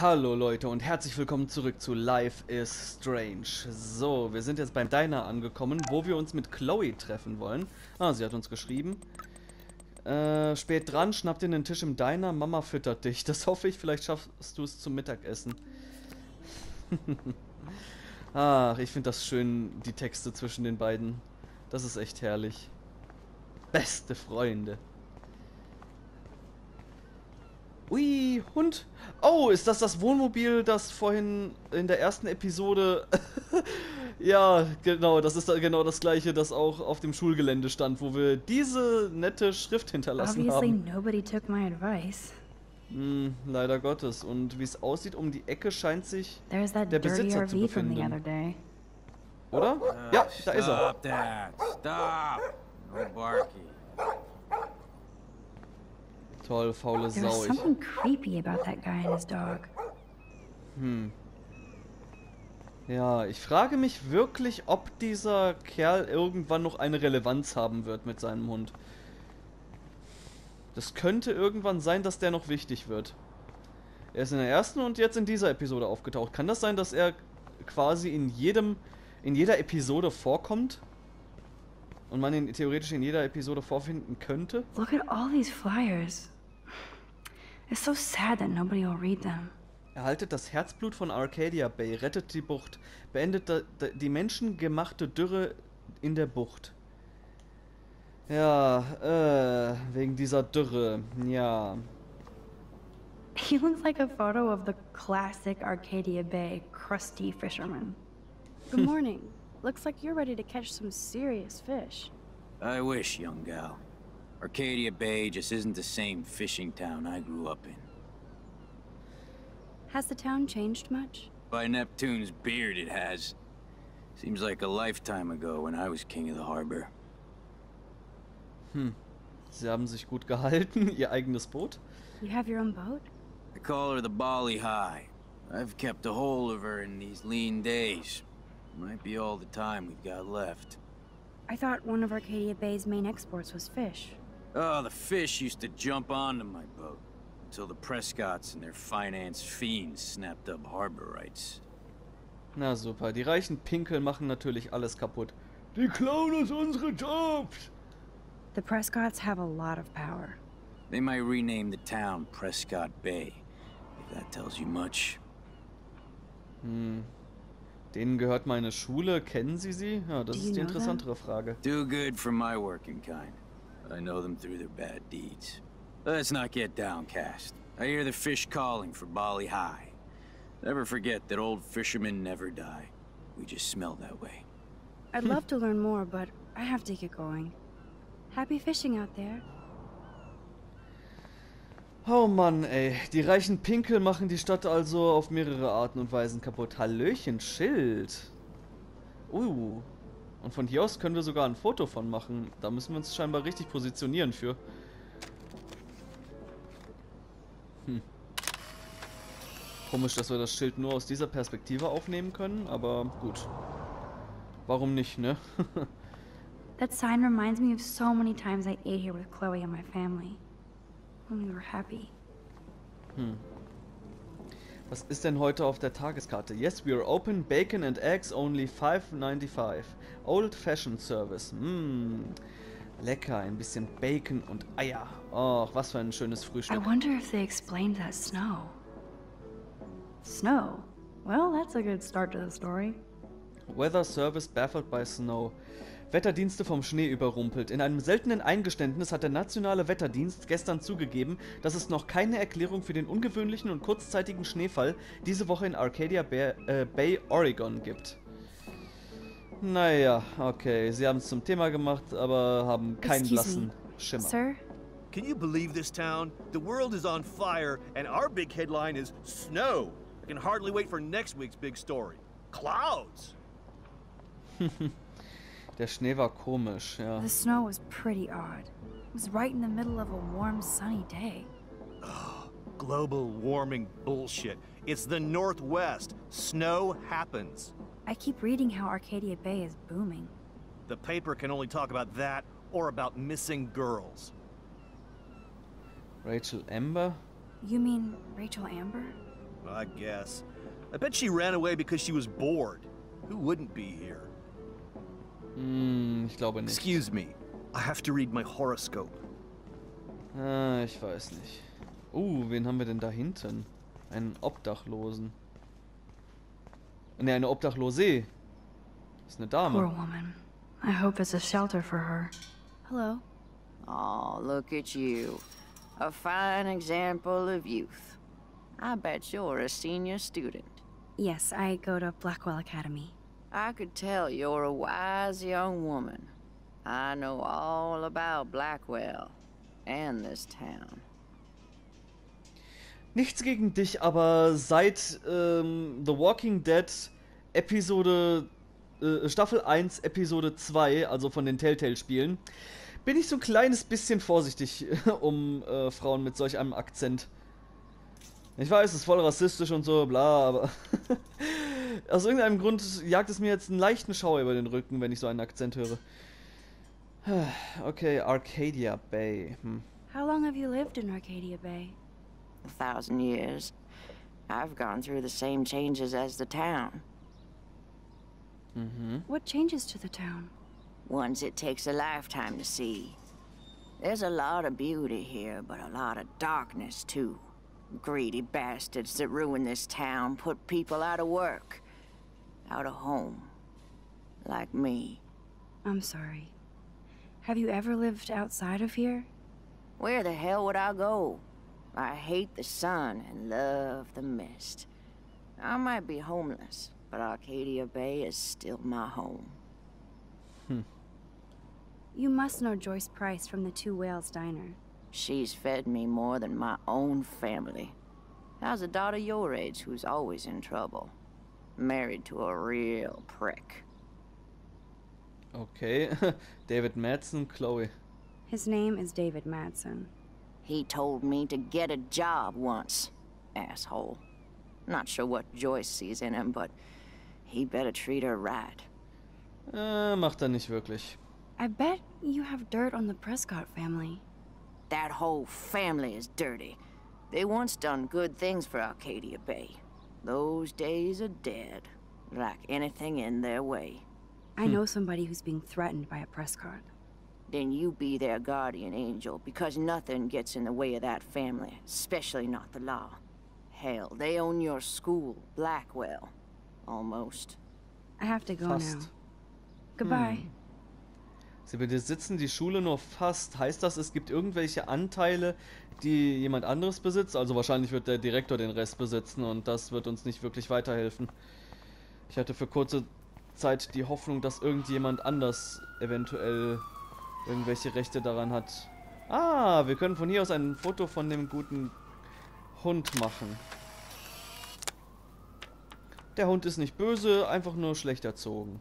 Hallo Leute und herzlich willkommen zurück zu Life is Strange. So, wir sind jetzt beim Diner angekommen, wo wir uns mit Chloe treffen wollen. Ah, sie hat uns geschrieben. Äh, spät dran, schnapp dir den Tisch im Diner, Mama füttert dich. Das hoffe ich, vielleicht schaffst du es zum Mittagessen. Ach, ich finde das schön, die Texte zwischen den beiden. Das ist echt herrlich. Beste Freunde. Ui, Hund. Oh, ist das das Wohnmobil, das vorhin in der ersten Episode... ja, genau, das ist genau das gleiche, das auch auf dem Schulgelände stand, wo wir diese nette Schrift hinterlassen Obviously haben. nobody took my advice. Hm, leider Gottes. Und wie es aussieht, um die Ecke scheint sich der dirty Besitzer zu RV other befinden. Oder? Ja, da ist er. Stop that! Stop! No barking. Toll, faule There Sau. something creepy about that guy and his dog. ja, ich frage mich wirklich, ob dieser Kerl irgendwann noch eine Relevanz haben wird mit seinem Hund. Das könnte irgendwann sein, dass der noch wichtig wird. Er ist in der ersten und jetzt in dieser Episode aufgetaucht. Kann das sein, dass er quasi in jedem, in jeder Episode vorkommt? Und man ihn theoretisch in jeder Episode vorfinden könnte? Look at all these flyers. It's so sad that nobody will read them. Erhaltet das Herzblut von Arcadia Bay, rettet die Bucht, beendet die menschengemachte Dürre in der Bucht. Ja, äh, wegen dieser Dürre, ja. He looks like a photo of the classic Arcadia Bay crusty fisherman. Good morning. Looks like you're ready to catch some serious fish. I wish, young gal. Arcadia Bay just isn't the same fishing town I grew up in. Has the town changed much? By Neptune's beard, it has. Seems like a lifetime ago when I was king of the harbor. Hm. Sie haben sich gut gehalten, ihr eigenes Boot. You have your own boat? I call her the Bali High. I've kept a hold of her in these lean days. Might be all the time we've got left. I thought one of Arcadia Bay's main exports was fish. Oh, the fish used to jump onto my boat. Until the Prescotts and their finance fiends snapped up harbor rights. Na super, die reichen Pinkel machen natürlich alles kaputt. Die klauen uns unsere Jobs! The Prescotts have a lot of power. They might rename the town Prescott Bay, if that tells you much. Denen gehört meine Schule, kennen Sie sie? Ja, das ist die interessantere Frage. Do good for my working kind, but I know them through their bad deeds. Let's not get downcast. I hear the fish calling for Bali High. Never forget that old fishermen never die. We just smell that way. I'd love to learn more, but I have to get going. Happy fishing out there. Oh Mann, ey. Die reichen Pinkel machen die Stadt also auf mehrere Arten und Weisen kaputt. Hallöchen, Schild. Uh. Und von hier aus können wir sogar ein Foto von machen. Da müssen wir uns scheinbar richtig positionieren für. Hm. Komisch, dass wir das Schild nur aus dieser Perspektive aufnehmen können, aber gut. Warum nicht, ne? That sign reminds me of so many times I ate here with Chloe and my family. When we were happy. Was ist denn heute auf der Tageskarte? Yes, we are open. Bacon and eggs only 5,95. Old fashioned service. Mmm. Lecker, ein bisschen Bacon und Eier. Och, was für ein schönes I Frühstück. wonder if they explained that snow. Snow? Well, that's a good start to the story. Weather Service baffled by snow. Wetterdienste vom Schnee überrumpelt. In einem seltenen Eingeständnis hat der nationale Wetterdienst gestern zugegeben, dass es noch keine Erklärung für den ungewöhnlichen und kurzzeitigen Schneefall diese Woche in Arcadia Bay, äh, Bay Oregon gibt. Naja, okay, sie haben es zum Thema gemacht, aber haben keinen blassen me. Schimmer. Sir? Can you believe this town? The world is on fire, and our big headline is snow. I can hardly wait for next week's big story. Clouds! Der Schnee war komisch, ja. The snow was pretty odd. It was right in the middle of a warm, sunny day. Oh, Global warming bullshit. It's the Northwest. Snow happens. I keep reading how Arcadia Bay is booming. The paper can only talk about that or about missing girls. Rachel Amber? You mean Rachel Amber? I guess. I bet she ran away because she was bored. Who wouldn't be here? Hm, ich glaube nicht. Excuse me. I have to read my horoscope. Ah, ich weiß nicht. Uh, wen haben wir denn da hinten? Einen Obdachlosen. Ne, eine Obdachlose. Das ist eine Dame. Poor woman. I hope it's a shelter for her. Hello. Oh, look at you. A fine example of youth. I bet you're a senior student. Yes, I go to Blackwell Academy. I could tell you're a wise young woman. I know all about Blackwell and this town. Nichts gegen dich, aber seit ähm, The Walking Dead Episode äh, Staffel 1 Episode 2, also von den Telltale-Spielen, bin ich so ein kleines bisschen vorsichtig um äh, Frauen mit solch einem Akzent. Ich weiß, es ist voll rassistisch und so, bla, aber aus irgendeinem Grund jagt es mir jetzt einen leichten Schauer über den Rücken, wenn ich so einen Akzent höre. Okay, Arcadia Bay. Hm. How long have you lived in Arcadia Bay? A thousand years. I've gone through the same changes as the town. Mhm. What changes to the town? Ones it takes a lifetime to see. There's a lot of beauty here, but a lot of darkness, too. Greedy bastards that ruin this town put people out of work, out of home. Like me. I'm sorry. Have you ever lived outside of here? Where the hell would I go? I hate the sun and love the mist. I might be homeless, but Arcadia Bay is still my home. Hmm. You must know Joyce Price from the Two Whales Diner. She's fed me more than my own family. How's a daughter your age who's always in trouble? Married to a real prick. Okay. David Madsen, Chloe. His name is David Madsen. He told me to get a job once. Asshole. Not sure what Joyce sees in him, but he better treat her right. Äh, macht er nicht wirklich. I bet you have dirt on the Prescott family. That whole family is dirty. They once done good things for Arcadia Bay. Those days are dead. Like anything in their way. I know hmm. somebody who's being threatened by a Prescott. Then you be their guardian angel, because nothing gets in the way of that family, especially not the law. Hell, they own your school, Blackwell. Almost. I have to go now. Fast. Goodbye. Hmm. Sie besitzen die Schule nur fast. Heißt das, es gibt irgendwelche Anteile, die jemand anderes besitzt? Also wahrscheinlich wird der Direktor den Rest besitzen und das wird uns nicht wirklich weiterhelfen. Ich hatte für kurze Zeit die Hoffnung, dass irgendjemand anders eventuell irgendwelche Rechte daran hat. Ah, wir können von hier aus ein Foto von dem guten Hund machen. Der Hund ist nicht böse, einfach nur schlecht erzogen.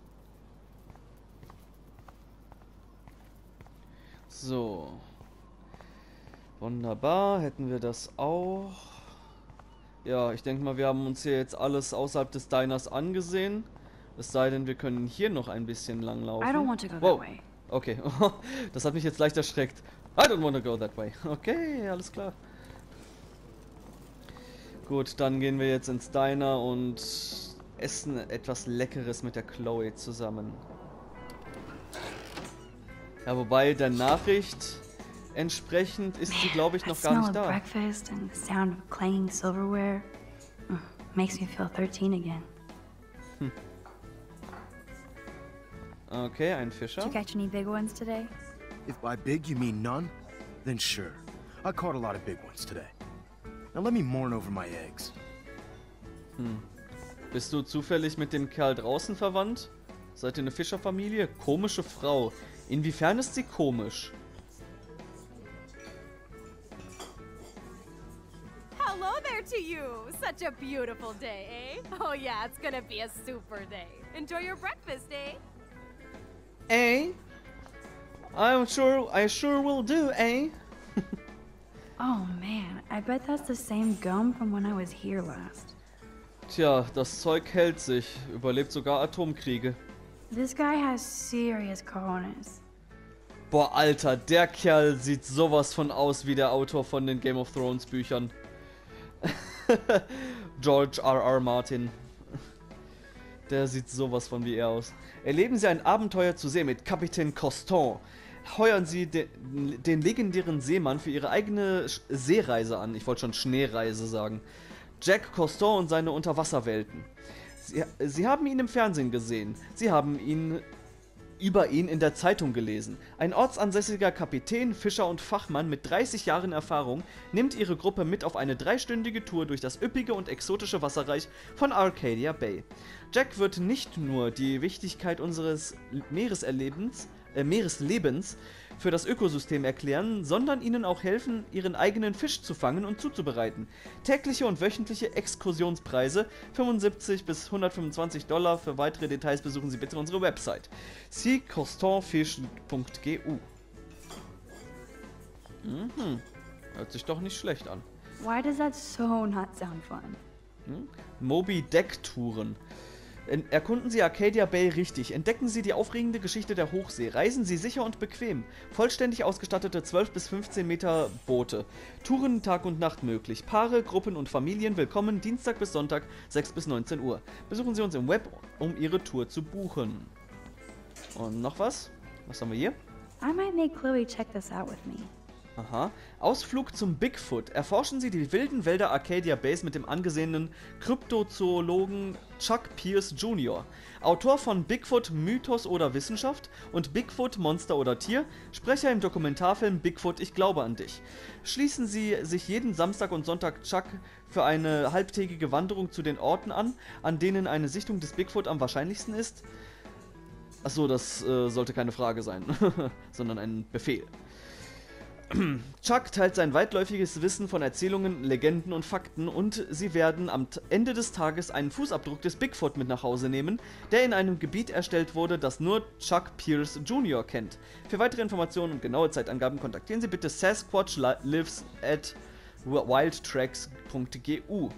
So. Wunderbar, hätten wir das auch. Ja, ich denke mal, wir haben uns hier jetzt alles außerhalb des Diners angesehen. Es sei denn, wir können hier noch ein bisschen langlaufen. I don't want to go Wow. that way. Okay, das hat mich jetzt leicht erschreckt. I don't want to go that way. Okay, alles klar. Gut, dann gehen wir jetzt ins Diner und essen etwas Leckeres mit der Chloe zusammen. Ja, wobei der Nachricht entsprechend ist sie, glaube ich, noch gar nicht da. breakfast and the sound of clanging silverware mm, makes me feel 13 again. Okay, ein Did Fischer. you catch any big ones today? If by big you mean none, then sure. I caught a lot of big ones today. Now let me mourn over my eggs. Bist du zufällig mit dem Kerl draußen verwandt? Seid ihr eine Fischerfamilie? Komische Frau. Inwiefern ist sie komisch? Hello there to you! Such a beautiful day, eh? Oh yeah, it's gonna be a super day. Enjoy your breakfast, eh? Eh? I'm sure, I sure will do, eh? Oh man, I bet that's the same gum from when I was here last. Tja, das Zeug hält sich, überlebt sogar Atomkriege. This guy has serious cojones. Boah, Alter, der Kerl sieht sowas von aus wie der Autor von den Game of Thrones Büchern. George R. R. Martin. Der sieht sowas von wie er aus. Erleben Sie ein Abenteuer zu See mit Kapitän Coston. Heuern Sie de den legendären Seemann für Ihre eigene Sch Seereise an. Ich wollte schon Schneereise sagen. Jack Coston und seine Unterwasserwelten. Sie, Sie haben ihn im Fernsehen gesehen. Sie haben ihn über ihn in der Zeitung gelesen. Ein ortsansässiger Kapitän, Fischer und Fachmann mit 30 Jahren Erfahrung nimmt ihre Gruppe mit auf eine dreistündige Tour durch das üppige und exotische Wasserreich von Arcadia Bay. Jack wird nicht nur die Wichtigkeit unseres Meereserlebens, äh, Meereslebens für das Ökosystem erklären, sondern ihnen auch helfen, ihren eigenen Fisch zu fangen und zuzubereiten. Tägliche und wöchentliche Exkursionspreise 75 bis 125 Dollar. Für weitere Details besuchen Sie bitte unsere Website seacostonfish.gu. Mhm. Hört sich doch nicht schlecht an. Why does that so not sound fun? Hm? Moby Deck Touren. En- Erkunden Sie Arcadia Bay richtig. Entdecken Sie die aufregende Geschichte der Hochsee. Reisen Sie sicher und bequem. Vollständig ausgestattete 12 bis 15 Meter Boote. Touren Tag und Nacht möglich. Paare, Gruppen und Familien willkommen Dienstag bis Sonntag 6 bis 19 Uhr. Besuchen Sie uns im Web, um Ihre Tour zu buchen. Und noch was? Was haben wir hier? I might make Chloe check this out with me. Aha. Ausflug zum Bigfoot. Erforschen Sie die wilden Wälder Arcadia Base mit dem angesehenen Kryptozoologen Chuck Pierce Jr., Autor von Bigfoot Mythos oder Wissenschaft und Bigfoot Monster oder Tier, Sprecher im Dokumentarfilm Bigfoot Ich glaube an dich. Schließen Sie sich jeden Samstag und Sonntag Chuck für eine halbtägige Wanderung zu den Orten an, an denen eine Sichtung des Bigfoot am wahrscheinlichsten ist. Achso, das äh, sollte keine Frage sein, sondern ein Befehl. Chuck teilt sein weitläufiges Wissen von Erzählungen, Legenden und Fakten und sie werden am Ende des Tages einen Fußabdruck des Bigfoot mit nach Hause nehmen, der in einem Gebiet erstellt wurde, das nur Chuck Pierce Jr. kennt. Für weitere Informationen und genaue Zeitangaben kontaktieren Sie bitte Sasquatch li- lives at wildtracks.gu.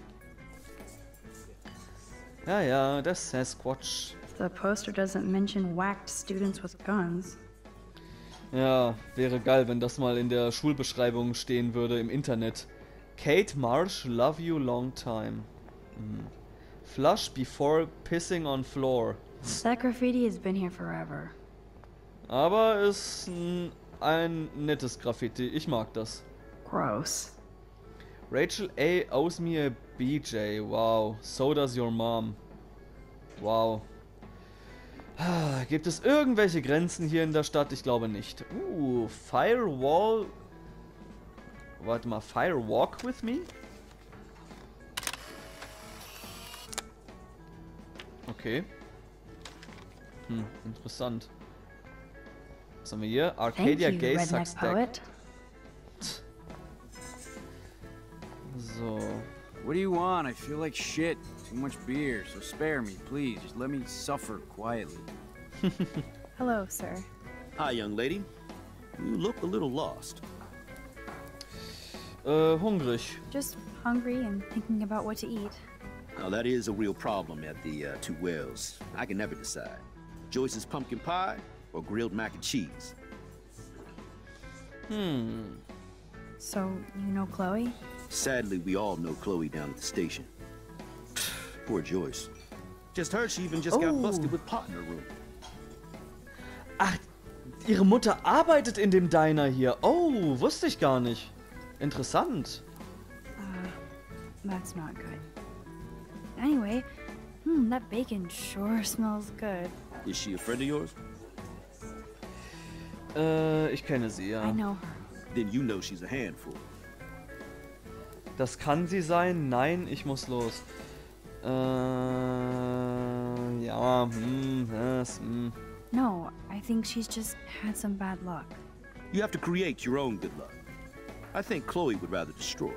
Ja, ja, der Sasquatch. The poster doesn't mention whacked students with guns. Ja, wäre geil, wenn das mal in der Schulbeschreibung stehen würde im Internet. Kate Marsh, love you long time. Hm. Flush before pissing on floor. That graffiti has been here forever. Aber ist ein, ein nettes Graffiti. Ich mag das. Gross. Rachel A. owes me a BJ. Wow. So does your mom. Wow. Ah, Gibt es irgendwelche Grenzen hier in der Stadt? Ich glaube nicht. Uh, Firewall. Warte mal, Firewalk with me? Okay. Hm, interessant. Was haben wir hier? Arcadia Gay Sucks Deck. So. What do you want? I feel like shit. Too much beer, so spare me, please. Just let me suffer quietly. Hello, sir. Hi, young lady. You look a little lost. Uh, hungrig. Just hungry and thinking about what to eat. Now, that is a real problem at the uh, Two Wells. I can never decide. Joyce's pumpkin pie or grilled mac and cheese. Hmm. So, you know Chloe? Sadly, we all know Chloe down at the station. Poor Joyce. Just heard she even just got Oh. busted with pot in her room. Ach, ihre Mutter arbeitet in dem Diner hier. Oh, wusste ich gar nicht. Interessant. Uh, that's not good. Anyway, hmm, that bacon sure smells good. Is she a friend of yours? Äh, ich kenne sie, ja. I know her. Then you know she's a handful. Das kann sie sein. Nein, ich muss los. Äh, ja, hm, das, hm. No, I think she's just had some bad luck. You have to create your own good luck. I think Chloe would rather destroy.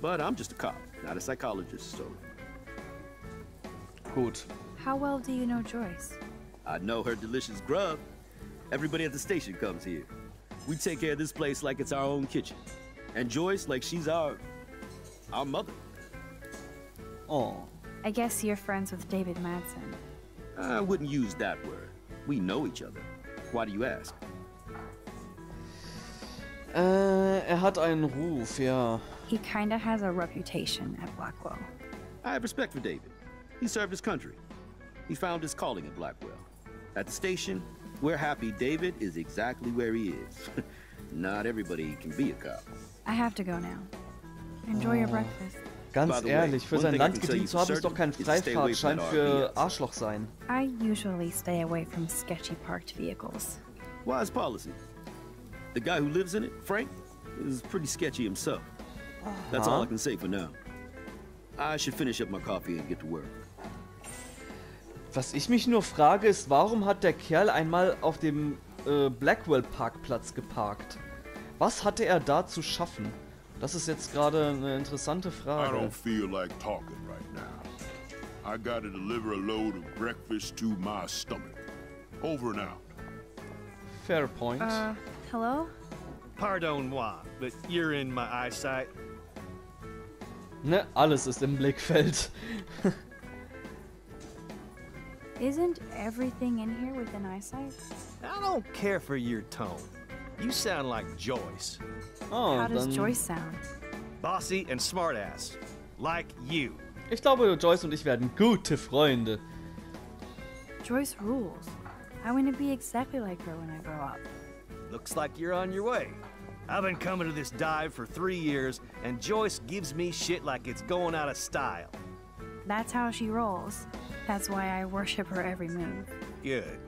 But I'm just a cop, not a psychologist, so Gut. How well do you know Joyce? I know her delicious grub. Everybody at the station comes here. We take care of this place like it's our own kitchen. And Joyce like she's our our mother. Oh. I guess you're friends with David Madsen. I wouldn't use that word. We know each other. Why do you ask? Äh, er hat einen Ruf, ja. He kinda has a reputation at Blackwell. I have respect for David. He served his country. He found his calling at Blackwell. At the station, we're happy David is exactly where he is. Not everybody can be a cop. I have to go now. Enjoy your breakfast. Ganz ehrlich, für sein Land gedient zu haben, ist doch kein Freifahrtschein für. Arschloch sein. I usually stay away from sketchy parked vehicles. Wise policy. The guy who lives in it, Frank, is pretty sketchy himself. That's all I can say for now. I should finish up my coffee and get to work. Was ich mich nur frage, ist, warum hat der Kerl einmal auf dem äh, Blackwell-Parkplatz geparkt? Was hatte er da zu schaffen? Das ist jetzt gerade eine interessante I Frage. don't feel like talking right now. I gotta deliver a load of breakfast to my stomach. Over and out. Fair point. Uh, hello? Pardon moi, but you're in my eyesight. Ne, alles ist im Blickfeld. Isn't everything in here within eyesight? I don't care for your tone. You sound like Joyce. Oh, How does Joyce sound? Bossy and smartass. Like you. Ich glaube, Joyce und ich werden gute Freunde. Joyce rules. I want to be exactly like her when I grow up. Looks like you're on your way. I've been coming to this dive for three years, and Joyce gives me shit like it's going out of style. That's how she rolls. That's why I worship her every move. Good.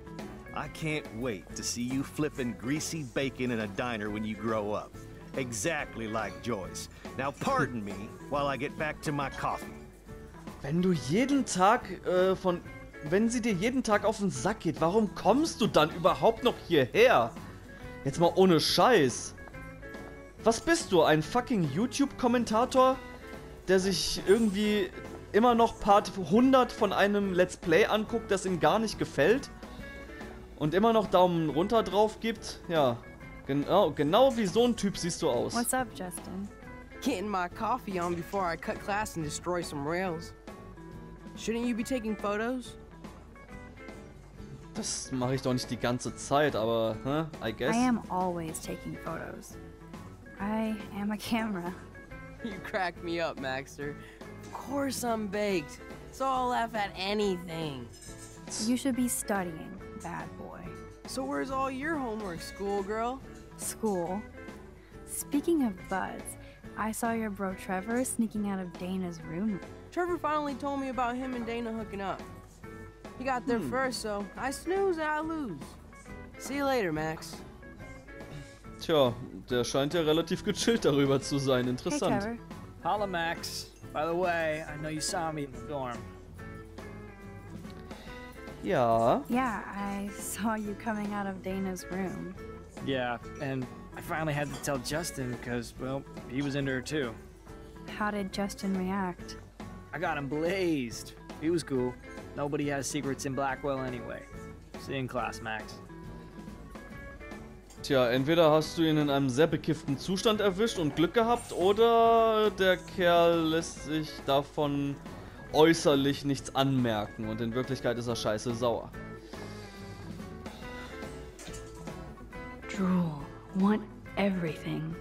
I can't wait to see you flipping greasy bacon in a diner when you grow up. Exactly like Joyce. Now pardon me while I get back to my coffee. Wenn du jeden Tag äh, von. Wenn sie dir jeden Tag auf den Sack geht, warum kommst du dann überhaupt noch hierher? Jetzt mal ohne Scheiß. Was bist du, ein fucking YouTube-Kommentator, der sich irgendwie immer noch Part 100 von einem Let's Play anguckt, das ihm gar nicht gefällt? Und immer noch Daumen runter drauf gibt? Ja, genau, genau wie so ein Typ siehst du aus. What's up, Justin? Getting my coffee on before I cut class and destroy some rails. Shouldn't you be taking photos? Das mache ich doch nicht die ganze Zeit, aber, hä, I guess. I am always taking photos. I am a camera. You crack me up, Maxter. Of course I'm baked, so I'll laugh at anything. You should be studying, bad boy. So where's all your homework, schoolgirl? School. Speaking of buds, I saw your bro Trevor sneaking out of Dana's room. Trevor finally told me about him and Dana hooking up. He got there hmm. first, so I snooze and I lose. See you later, Max. Tja, der scheint ja relativ gechillt darüber zu sein. Hey, Interessant. Trevor. Holla, Max. By the way, I know you saw me in the dorm. Ja, Yeah, I saw you coming out of Dana's room. Yeah, and I finally had to tell Justin because, well, he was into her too. How did Justin react? I got him blazed. He was cool. Nobody has secrets in Blackwell anyway. See you in class, Max. tja, entweder hast du ihn in einem sehr bekifften Zustand erwischt und Glück gehabt, oder der Kerl lässt sich davon äußerlich nichts anmerken und in Wirklichkeit ist er scheiße sauer. Drool. Want everything.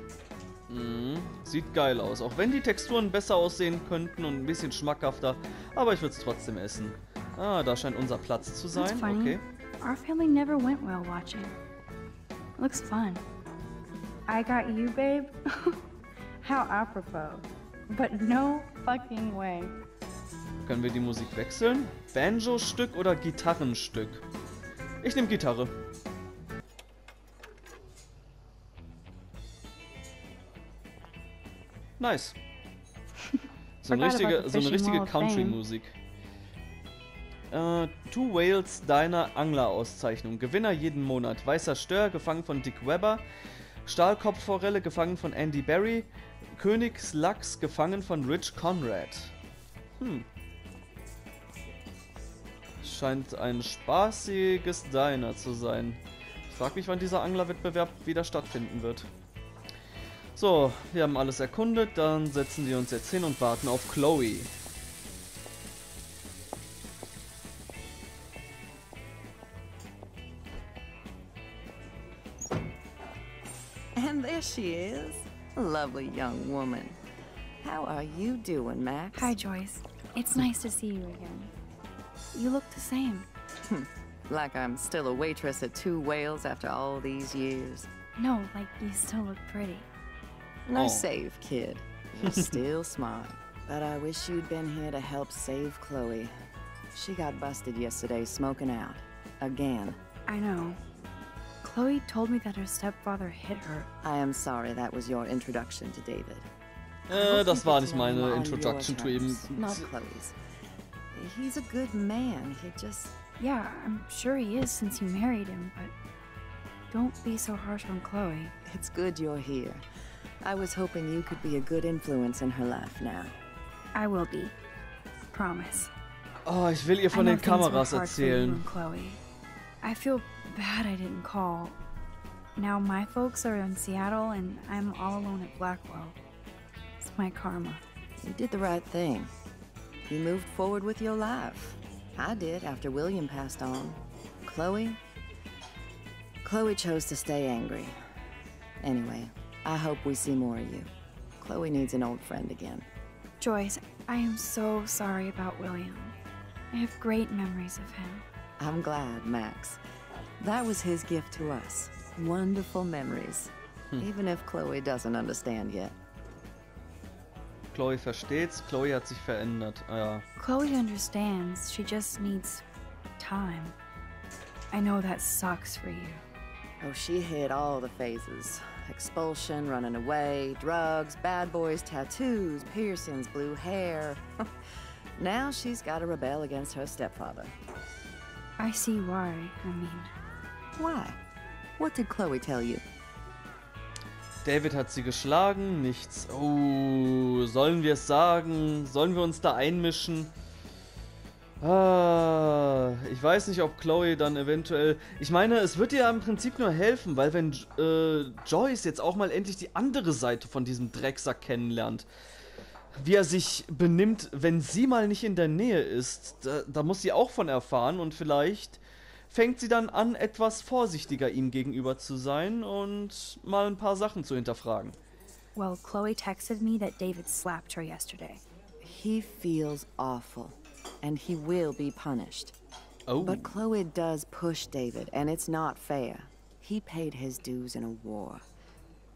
Mhm. Sieht geil aus, auch wenn die Texturen besser aussehen könnten und ein bisschen schmackhafter, aber ich würde es trotzdem essen. Ah, da scheint unser Platz zu sein. Okay. Our family never went whale watching. Looks fun. I got you, babe? How apropos. But no fucking way. Können wir die Musik wechseln? Banjo-Stück oder Gitarrenstück? Ich nehme Gitarre. Nice. So eine richtige, so eine richtige. Country-Musik. Äh, Two Whales Diner Angler-Auszeichnung. Gewinner jeden Monat. Weißer Stör, gefangen von Dick Webber. Stahlkopfforelle, gefangen von Andy Barry. Königslachs, gefangen von Rich Conrad. Hm. Scheint ein spaßiges Diner zu sein. Ich frag mich, wann dieser Anglerwettbewerb wieder stattfinden wird. So, wir haben alles erkundet, dann setzen wir uns jetzt hin und warten auf Chloe. And there she is. Lovely young woman. How are you doing, Max? Hi, Joyce. It's nice to see you again. You look the same. Hmm. like I'm still a waitress at Two Whales after all these years. No, like you still look pretty. Nice Oh. save, kid. You're still smart. But I wish you'd been here to help save Chloe. She got busted yesterday smoking out. Again. I know. Chloe told me that her stepfather hit her. I am sorry that was your introduction to David. Äh, das war nicht meine Introduction to him. Not Chloe's. He's a good man. He just. Yeah, I'm sure he is since you married him, but don't be so harsh on Chloe. It's good you're here. I was hoping you could be a good influence in her life now. I will be. Promise. Oh, ich will ihr I von know den things were Kameras hard for you erzählen. and Chloe. I feel bad I didn't call. Now my folks are in Seattle and I'm all alone at Blackwell. It's my karma. You did the right thing. You moved forward with your life. I did after William passed on. Chloe? Chloe chose to stay angry. Anyway, I hope we see more of you. Chloe needs an old friend again. Joyce, I am so sorry about William. I have great memories of him. I'm glad, Max. That was his gift to us. Wonderful memories. Hmm. Even if Chloe doesn't understand yet. Chloe versteht's, Chloe hat sich verändert. Ah, ja. Chloe understands. She just needs time. I know that sucks for you. Oh, she hit all the phases expulsion, running away, drugs, bad boys, tattoos, piercings, blue hair. now she's got to rebel against her stepfather. I see why. I mean, Why? What did Chloe tell you? David hat sie geschlagen, nichts. Oh, sollen wir es sagen? Sollen wir uns da einmischen? Ah, ich weiß nicht, ob Chloe dann eventuell. Ich meine, es wird ihr im Prinzip nur helfen, weil wenn äh, Joyce jetzt auch mal endlich die andere Seite von diesem Drecksack kennenlernt, wie er sich benimmt, wenn sie mal nicht in der Nähe ist, da, da muss sie auch von erfahren und vielleicht fängt sie dann an, etwas vorsichtiger ihm gegenüber zu sein und mal ein paar Sachen zu hinterfragen. well, Chloe texted me that David slapped her yesterday. He feels awful, and he will be punished. Oh. But Chloe does push David, and it's not fair. He paid his dues in a war.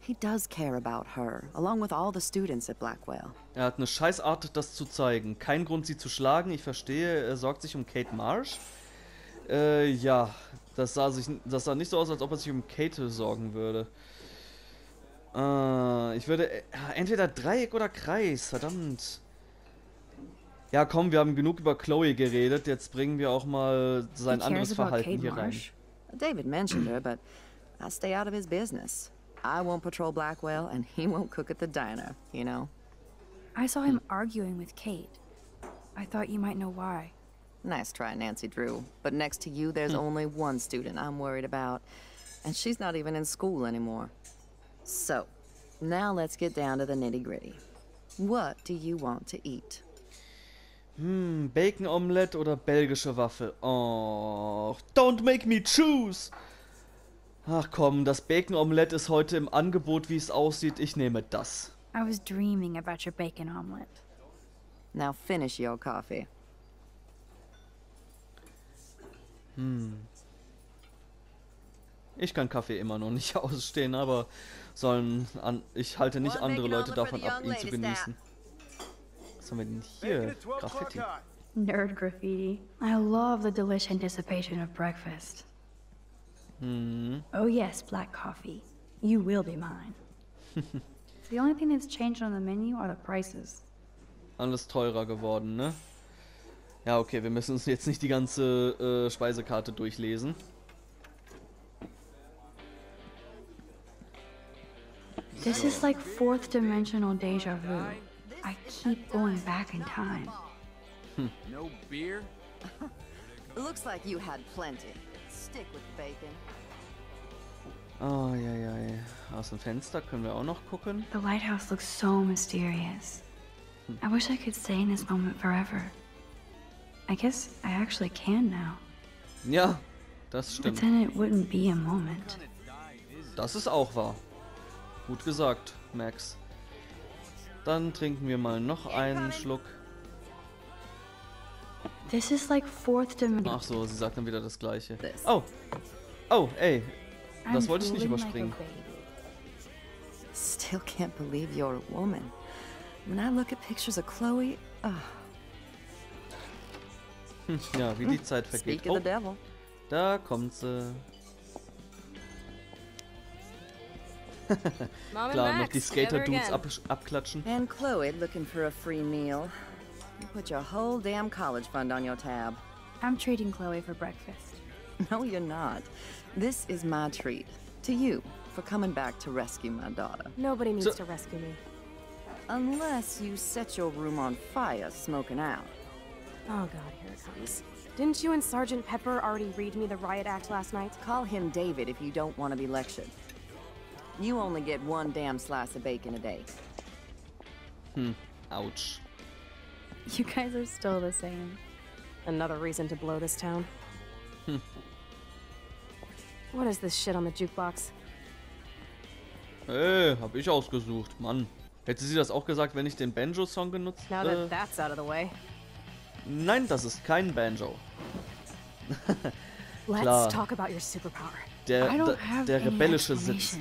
He does care about her, along with all the students at Blackwell. Er hat eine Scheißart, das zu zeigen. Kein Grund, sie zu schlagen. Ich verstehe, er sorgt sich um Kate Marsh. Äh, ja, das sah, sich, das sah nicht so aus, als ob er sich um Kate sorgen würde. Äh, ich würde äh, entweder Dreieck oder Kreis, verdammt. Ja, komm, wir haben genug über Chloe geredet. Jetzt bringen wir auch mal sein anderes Verhalten hier rein. David mentioned her, but I stay out of his business. I won't patrol Blackwell, and he won't cook at the diner, you know? I saw him arguing with Kate. I thought you might know why. Nice try, Nancy Drew. But next to you, there's hmm. only one student I'm worried about, and she's not even in school anymore. So, now let's get down to the nitty gritty. What do you want to eat? Hm, Bacon Omelette oder belgische Waffel? Oh, don't make me choose! Ach komm, das Bacon Omelette ist heute im Angebot, wie es aussieht. Ich nehme das. I was dreaming about your bacon omelet. Now finish your coffee. Hm. Ich kann Kaffee immer noch nicht ausstehen, aber sollen an, ich halte nicht andere Leute davon ab, ihn zu genießen. Was haben wir denn hier? Graffiti. Nerd graffiti. I love the delish anticipation of breakfast. Hm. Oh, yes, black coffee. You will be mine. the only thing that's changed on the menu are the prices. Alles teurer geworden, ne? Ja, okay, wir müssen uns jetzt nicht die ganze äh, Speisekarte durchlesen. This is like fourth dimensional deja vu. I keep going back in time. No beer? Looks like you had plenty. Stick with bacon. Oh, ja, ja, ja. Aus dem Fenster können wir auch noch gucken. The lighthouse looks so mysterious. I wish I could stay in this moment forever. I guess I actually can now. Ja, das But stimmt. then it wouldn't be a moment. Das ist auch wahr. Gut gesagt, Max. Dann trinken wir mal noch einen Schluck. This is like fourth dimension. Ach so, sie sagt dann wieder das gleiche. Oh. Oh, ey. Das wollte ich nicht überspringen. Still can't believe you're a woman. When I look at pictures of Chloe, oh, ja, wie die Zeit vergeht. Oh, da kommt sie. Klar, noch die Skater-Dudes ab abklatschen. And Chloe looking for a free meal. You put your whole damn college fund on your tab. I'm treating Chloe for breakfast. No, you're not. This is my treat. To you, for coming back to rescue my daughter. Nobody needs So- to rescue me. Unless you set your room on fire smoking out. Oh god, here it comes. Didn't you and Sergeant Pepper already read me the riot act last night? Call him David if you don't want to be lectured. You only get one damn slice of bacon a day. Hmm. ouch. You guys are still the same. Another reason to blow this town. Hm. What is this shit on the jukebox? Hey, hab ich ausgesucht, Mann. Hätte sie das auch gesagt, wenn ich den Banjo-Song genutzt Now that that's out of the way, Nein, das ist kein Banjo. let's Klar. talk about your superpower. Der, der, der rebellische Sitz.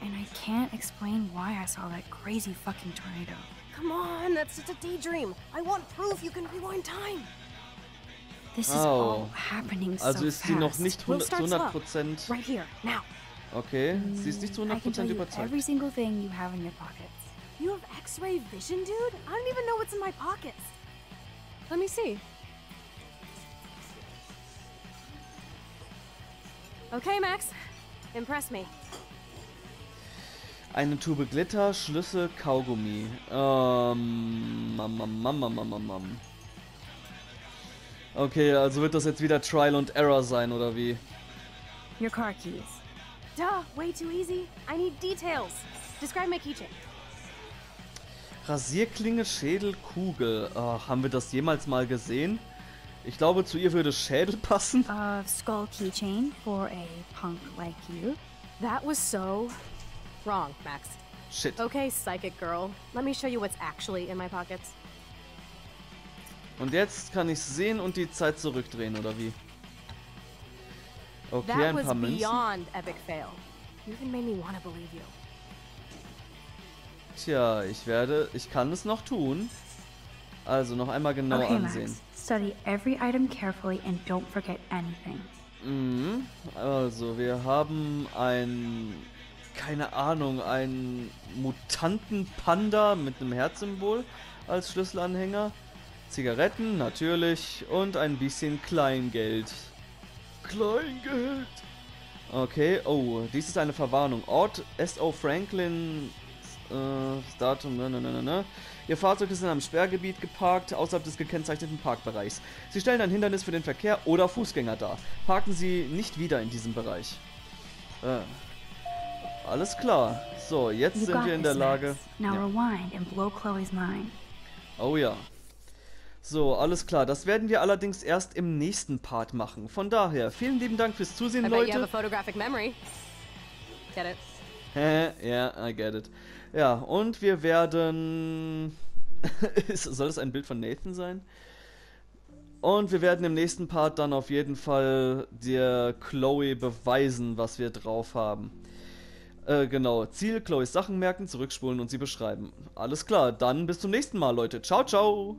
and I can't explain why I saw that crazy fucking tornado. Come on, that's just a daydream. I want proof you can rewind time. This is Oh. all happening Also so ist sie noch fast. nicht We'll 100, zu start slow. 100 Prozent. Right here, now. Okay, sie ist nicht zu I 100 can tell Prozent you überzeugt. every single thing you have in your pockets. You have X-ray vision, dude? I don't even know what's in my pockets. Let me see. Okay, Max. Impress me. Eine Tube Glitter, Schlüssel, Kaugummi. Ähm. Mam, mam, mam, mam, mam, mam, mam. Okay, also wird das jetzt wieder Trial and Error sein, oder wie? Your car keys. Duh, way too easy. I need details. Describe my keychain. Rasierklinge, Schädel, Kugel. Ach, haben wir das jemals mal gesehen? Ich glaube, zu ihr würde Schädel passen. A skull keychain for a punk like you. That was so wrong, Max. Shit. Okay, psychic girl. Let me show you what's actually in my pockets. Und jetzt kann ich sehen und die Zeit zurückdrehen, oder wie? Okay, that ein was paar Münzen. beyond epic fail. You even made me want to believe you. Tja, ich werde, ich kann es noch tun. Also noch einmal genau okay, ansehen. Max. Study every item carefully and don't forget anything. Mhm. Also, wir haben ein, keine Ahnung, ein Mutanten-Panda mit einem Herzsymbol als Schlüsselanhänger. Zigaretten, natürlich. Und ein bisschen Kleingeld. Kleingeld! Okay, oh, dies ist eine Verwarnung. Ort S.O. Franklin, äh, Datum, ne, ne, ne, ne, ne. Ihr Fahrzeug ist in einem Sperrgebiet geparkt, außerhalb des gekennzeichneten Parkbereichs. Sie stellen ein Hindernis für den Verkehr oder Fußgänger dar. Parken Sie nicht wieder in diesem Bereich. Äh, alles klar. So, jetzt sind wir in der Lage. Ja. Oh ja. So, alles klar. Das werden wir allerdings erst im nächsten Part machen. Von daher, vielen lieben Dank fürs Zusehen, I bet you have a Leute. photographic memory. Get it? Hä? Ja, I get it. Ja, und wir werden... Soll das ein Bild von Nathan sein? Und wir werden im nächsten Part dann auf jeden Fall der Chloe beweisen, was wir drauf haben. Äh, genau. Ziel, Chloes Sachen merken, zurückspulen und sie beschreiben. Alles klar, dann bis zum nächsten Mal, Leute. Ciao, ciao!